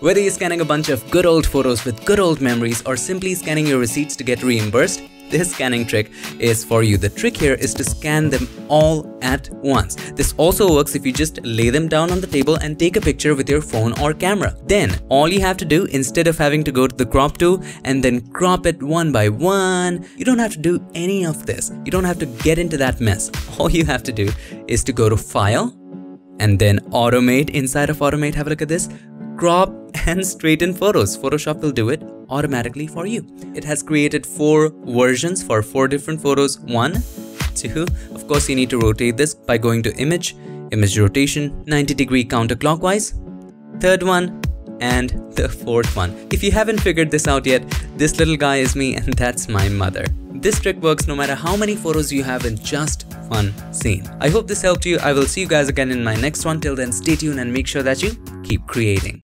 Whether you're scanning a bunch of good old photos with good old memories or simply scanning your receipts to get reimbursed, this scanning trick is for you. The trick here is to scan them all at once. This also works if you just lay them down on the table and take a picture with your phone or camera. Then all you have to do instead of having to go to the crop tool and then crop it one by one, you don't have to do any of this. You don't have to get into that mess. All you have to do is to go to file and then automate inside of automate have a look at this crop and straighten photos. Photoshop will do it automatically for you. It has created four versions for four different photos. One, two, of course you need to rotate this by going to image, image rotation, 90 degree counterclockwise. Third one, and the fourth one. If you haven't figured this out yet, this little guy is me and that's my mother. This trick works no matter how many photos you have in just one scene. I hope this helped you. I will see you guys again in my next one. Till then, stay tuned and make sure that you keep creating.